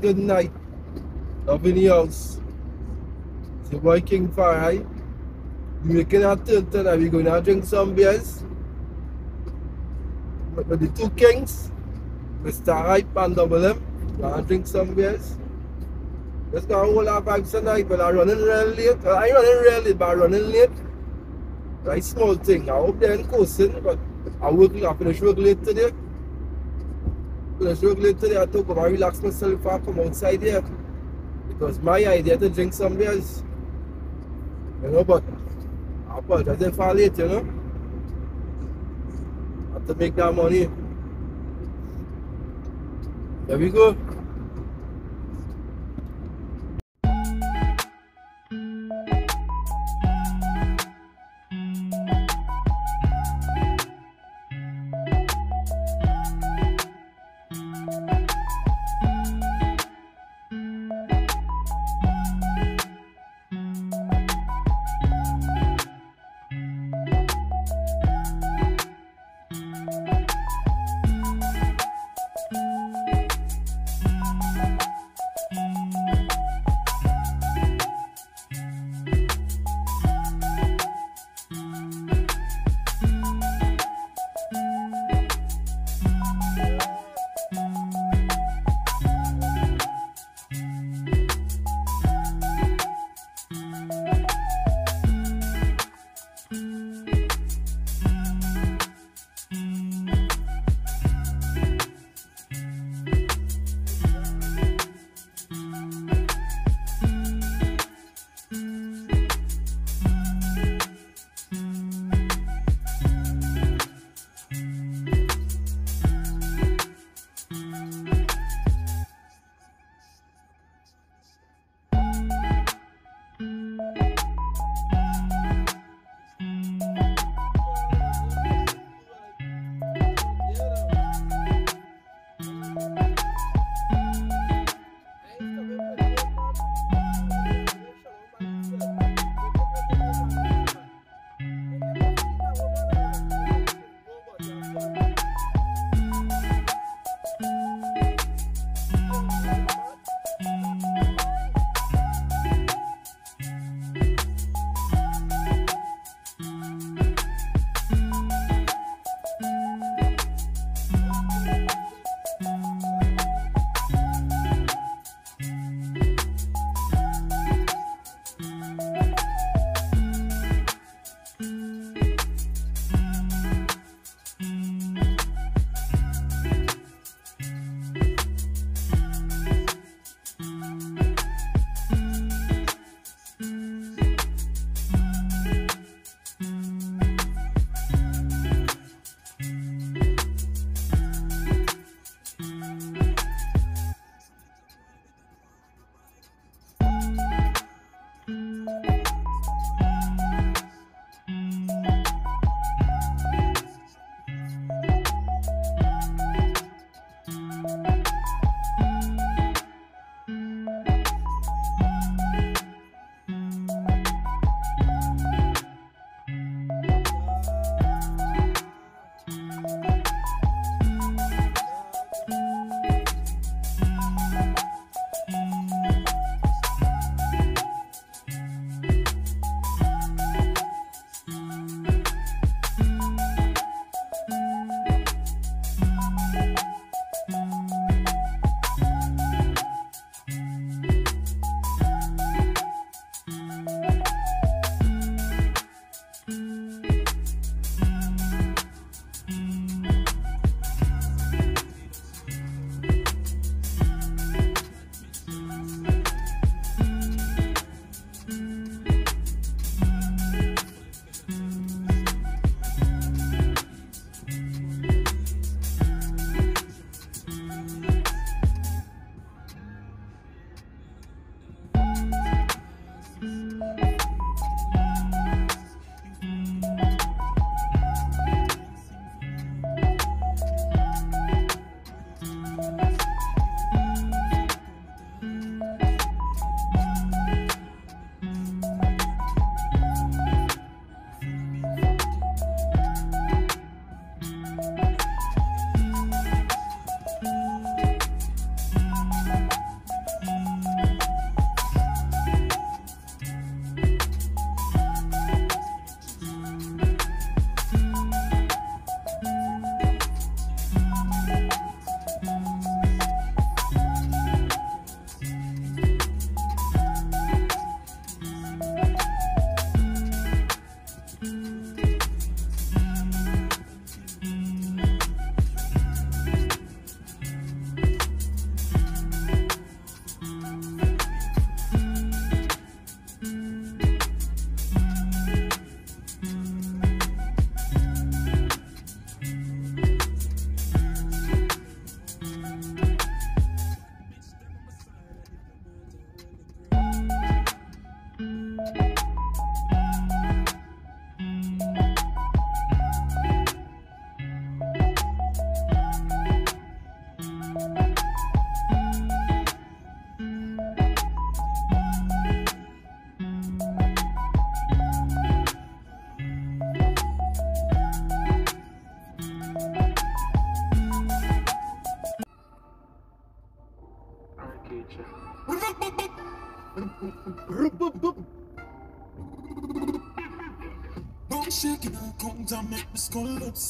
good, night. Love in the house. It's your boy King. We making a turn tonight. We're going to drink some beers. With with the two kings, Mr. Hype and Double M. Going to drink some beers. Just gonna hold our vibes tonight, but I'm running real late. Well, I ain't running real late, but I'm running late. Right, small thing. I hope they're in coasting, but I work, I finish work late today. Late today. I took over, relax myself I come outside here. It was my idea to drink some beers. You know, but I apologize if I'm late, you know. I have to make that money. There we go.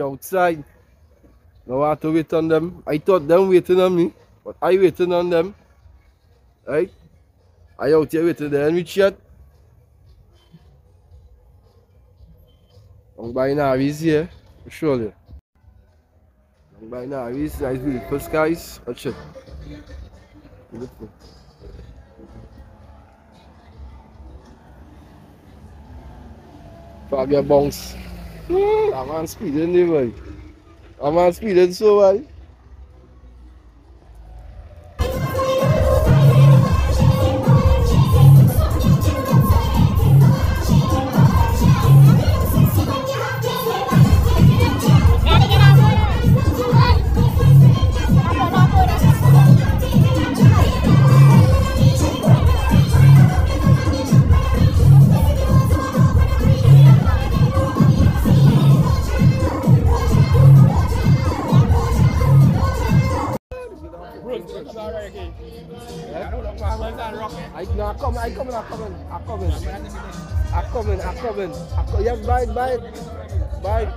outside. No I had to wait on them. I thought them waiting on me, but I waiting on them. Right? I out here waiting the enemy chat. I'm buying Aries here, surely. I'm buying Aries, the first guys, Watch it. Beautiful. Fabia Bongs. I'm on Aman I'm on speed speedin so I. Vai,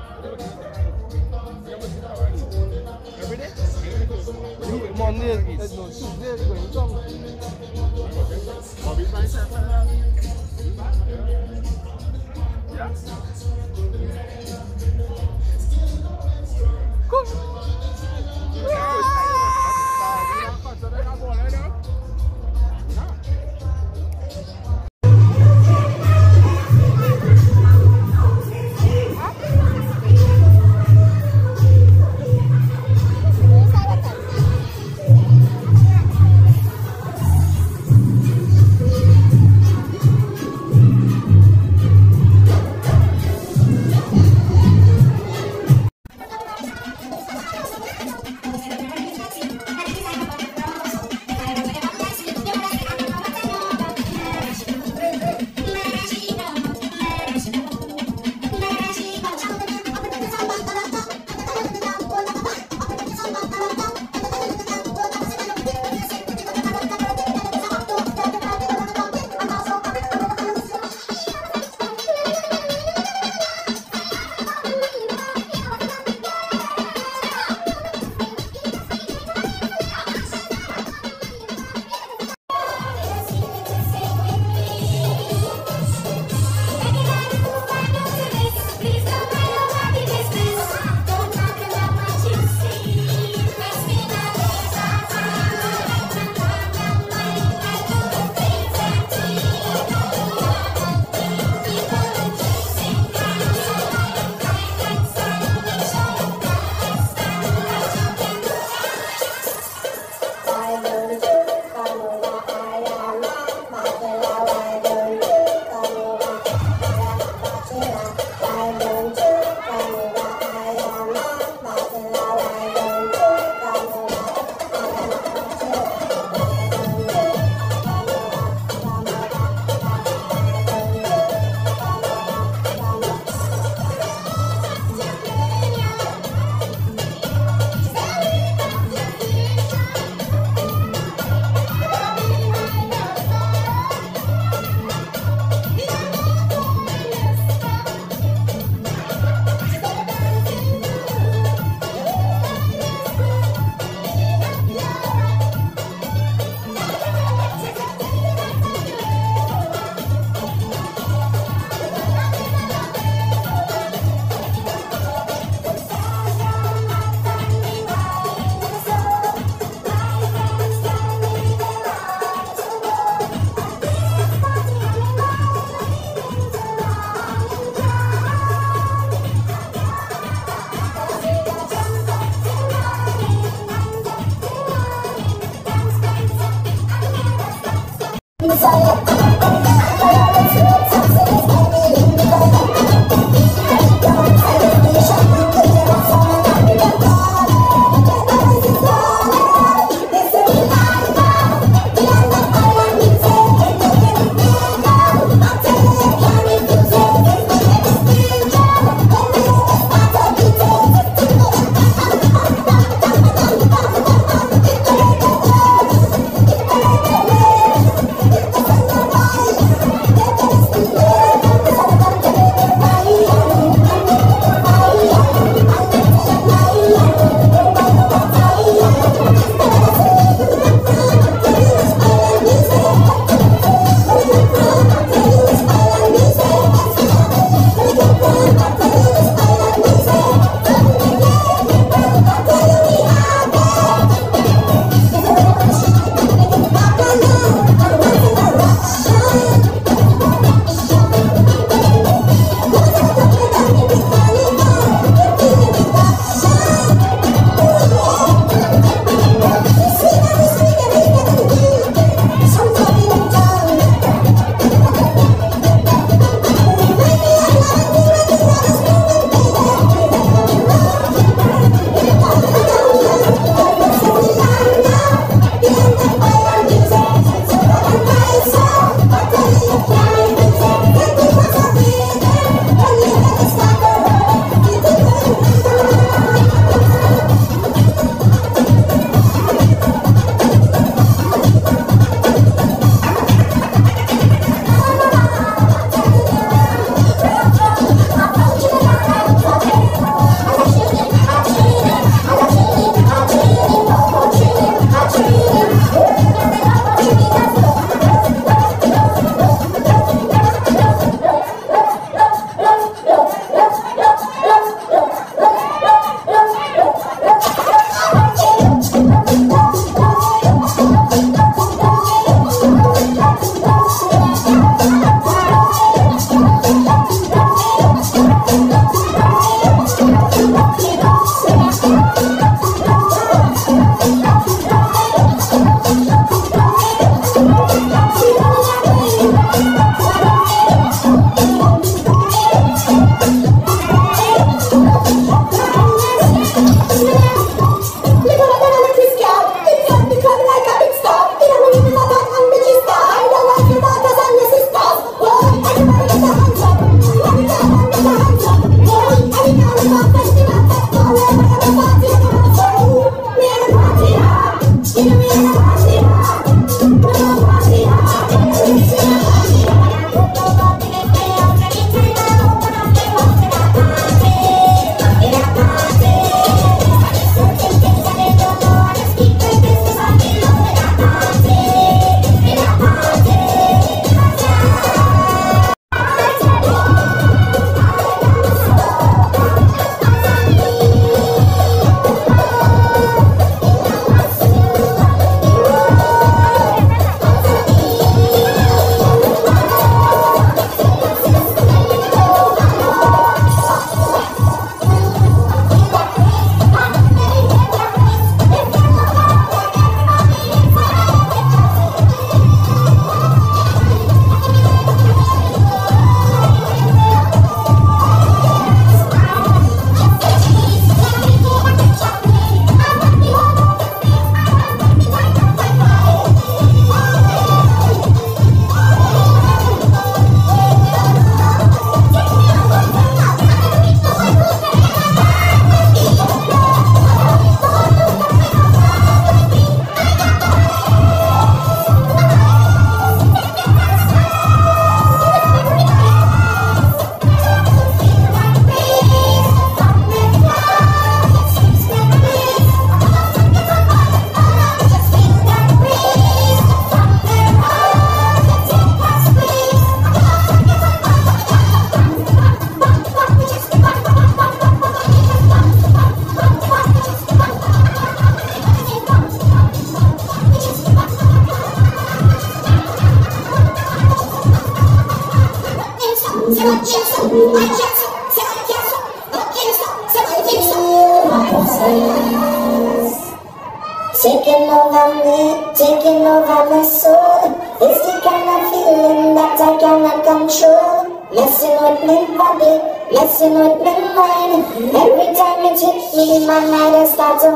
my I start to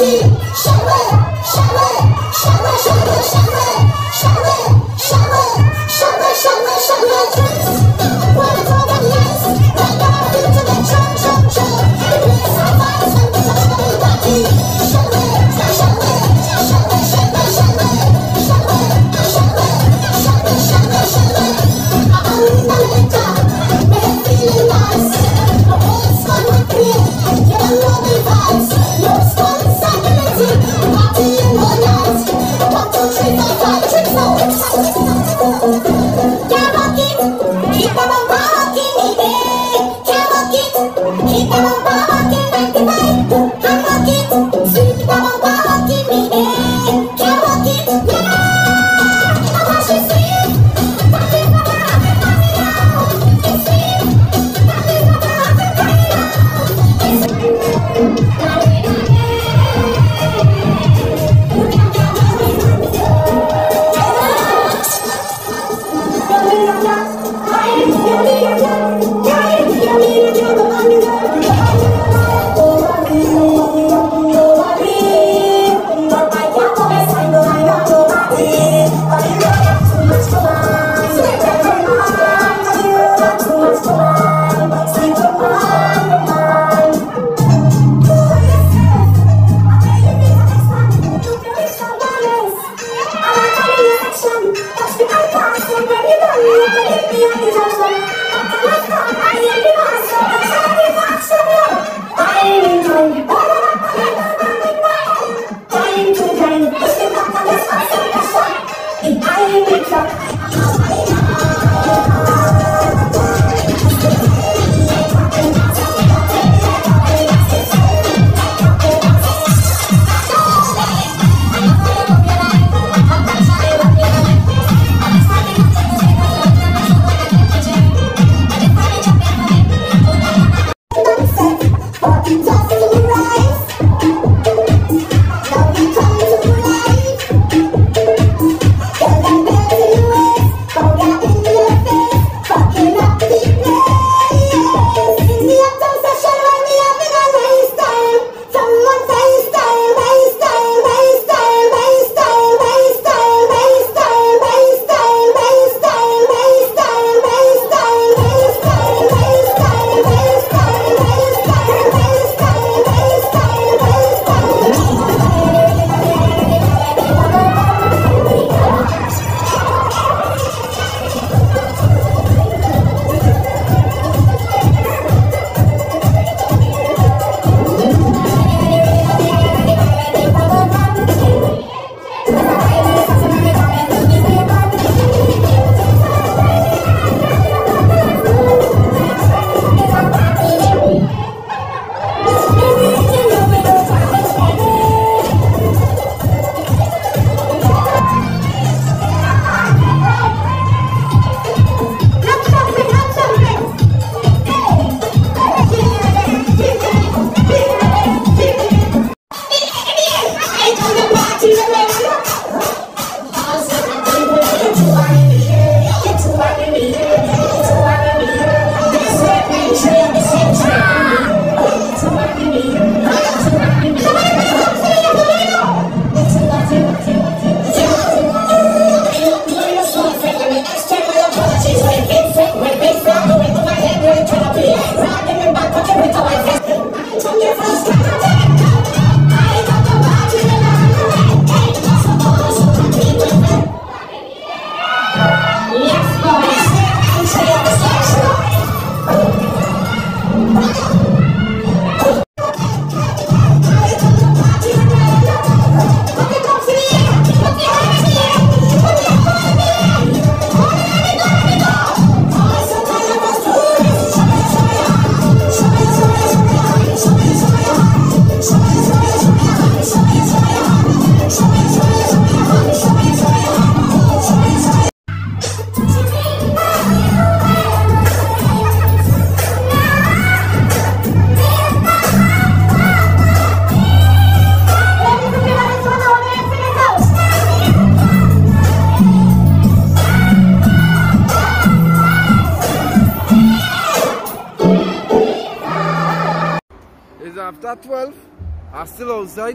whine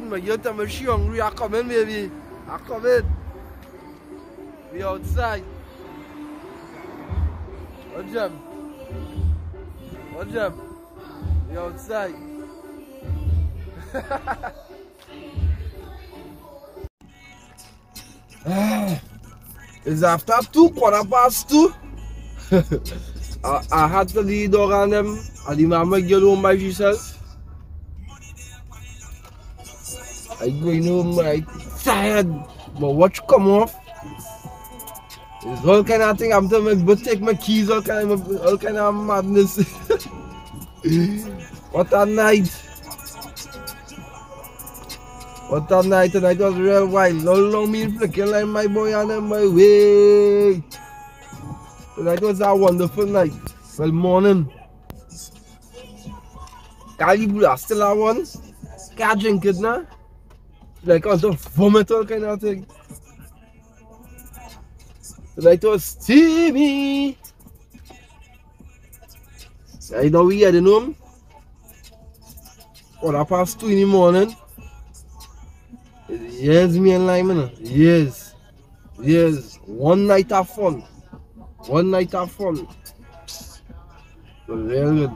still outside. My youth and she hungry. I come in, baby. I come in. We outside. What job? What job? We outside. it's after two, quarter past two. I, I had to lead dog on them. And the mama get home by herself. I going home, I tired. My watch come off. It's all kind of thing. I'm telling but take my keys, all kind of all kind of madness. what a night. What a night tonight was real wild. How long me flicking like my boy on them my way. Tonight was a wonderful night. Well morning. Blue still one. Can't drink it now. Like on to vomit all kind of thing. Tonight was steamy. I know we had heading home. Quarter past two in the morning. Yes, me and Lyman. Yes. Yes. One night of fun. One night of fun. Real good.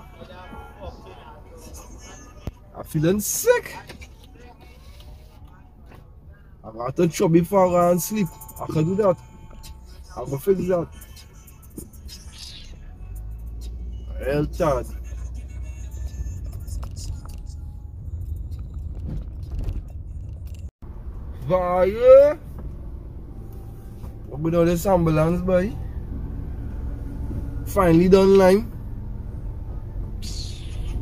I'm feeling sick. I got to chop before I sleep. I can do that. I can fix that. Real tired. Fire! What about this ambulance, boy? Finally done line.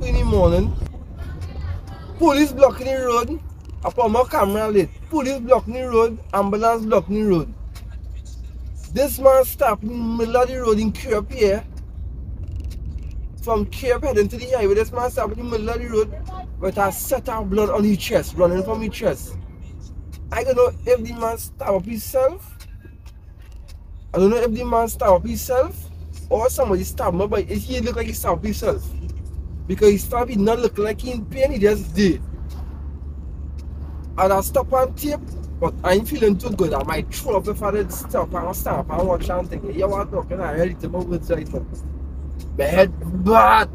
In the morning. Police blocking the road. I put my camera lit. Police blocking road. Ambulance blocking road. This man stopped in the middle of the road in Cape here. From Cape heading to the highway. This man stopped in the middle of the road with a set of blood on his chest, running from his chest. I don't know if the man stab up himself. I don't know if the man stab up himself or somebody stabbed him, but he look like he stabbed himself. Because he stabbed him not looking like he in pain, he just did. And I stop on tape, but I ain't feeling too good. I might throw up if I did stop and stop and watch and think, you what talking, I ready to move with right now. My head bad.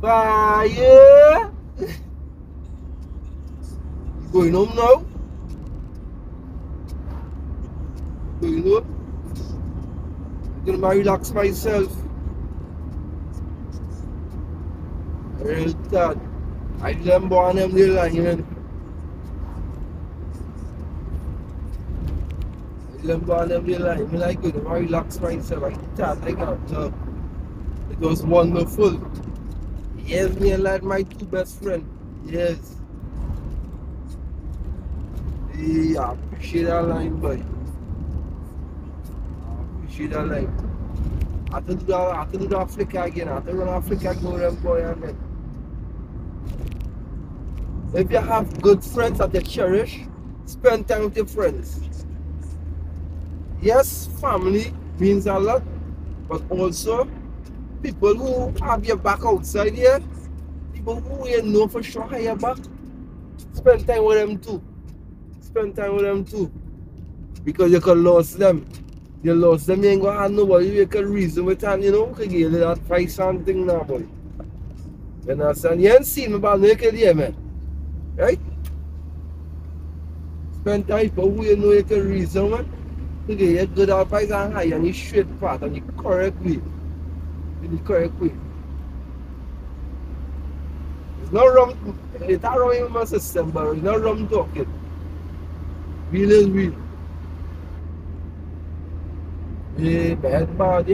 Fire! Going home now? Going home? I'm gonna relax myself. Real that. I remember on them the line. Remember on them the line. I like it. I relax myself. I thought I uh, It was wonderful. Yes, me and like my two best friends. Yes. Yeah, I appreciate that line, boy. I appreciate that line. I to do I have to do flicker again. I have to run a flicker go them boy and then. If you have good friends that you cherish, spend time with your friends. Yes, family means a lot, but also people who have your back outside here, people who you know for sure have your back, spend time with them too spend time with them too. Because you can lose them. You lost them, you ain't gonna have nobody you can reason with and you know, can give you that advice something now, boy. You understand? You ain't seen me about naked here, man. Right? Spend time with who you know you can reason with. To give you good advice and high and you straight path and the correct way. In the correct way. It's not rum, it's not rum in my system, but it's not rum talking. Real is real. Eh, bad bad,